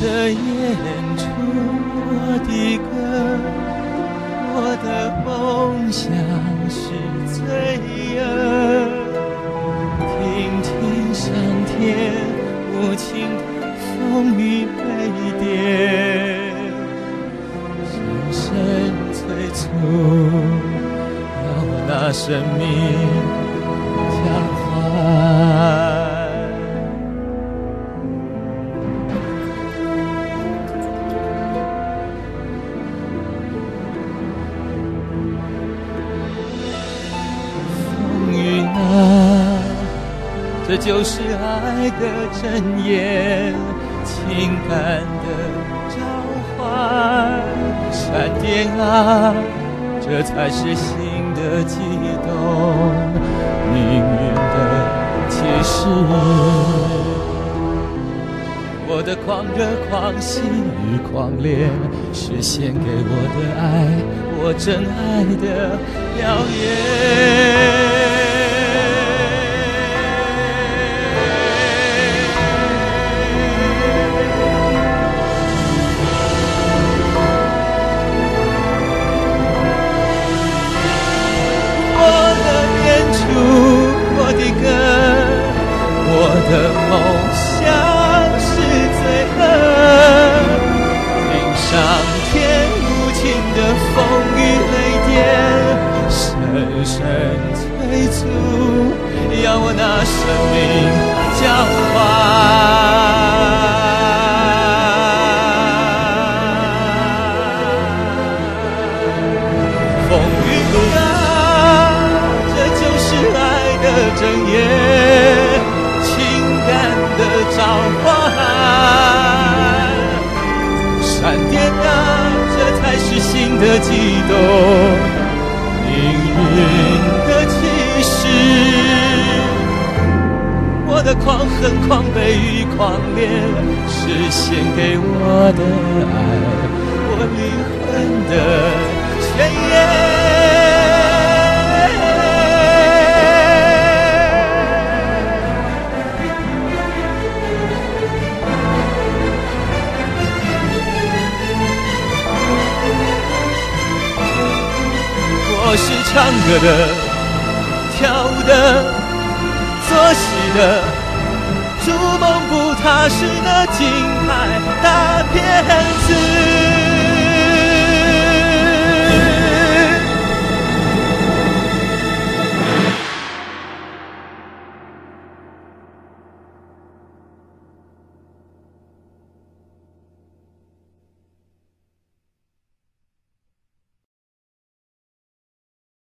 的演出，我的歌，我的梦想是罪恶。听听上天无情的风雨悲跌，深深催促，要我拿生命交换。就是爱的真言，情感的召唤。闪电啊，这才是心的悸动，命运的启示。我的狂热、狂喜与狂烈，是献给我的爱，我真爱的表演。的梦想是最恶。听上天无情的风雨雷电，深深催促，要我拿生命交换。风雨中，这就是爱的真言的悸动，命运的启示。我的狂恨、狂悲与狂恋，是献给我的爱，我灵魂的宣言。我是唱歌的，跳舞的，作戏的，筑梦不踏实的金牌大骗子。